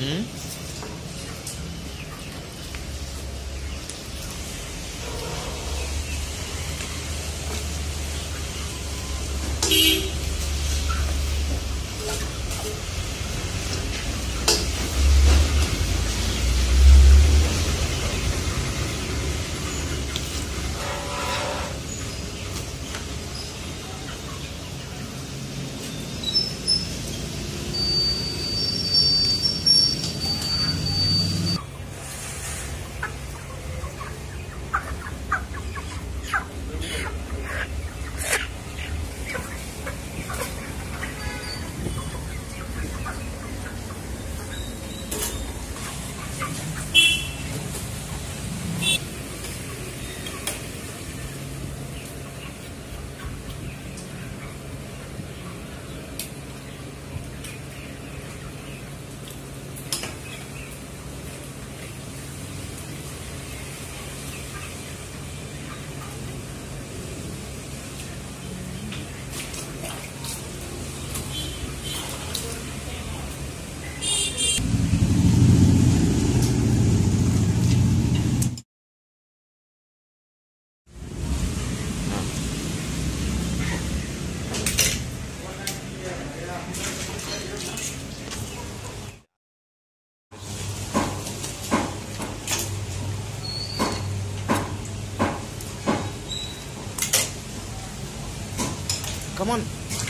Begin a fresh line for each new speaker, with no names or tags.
嗯？Come on.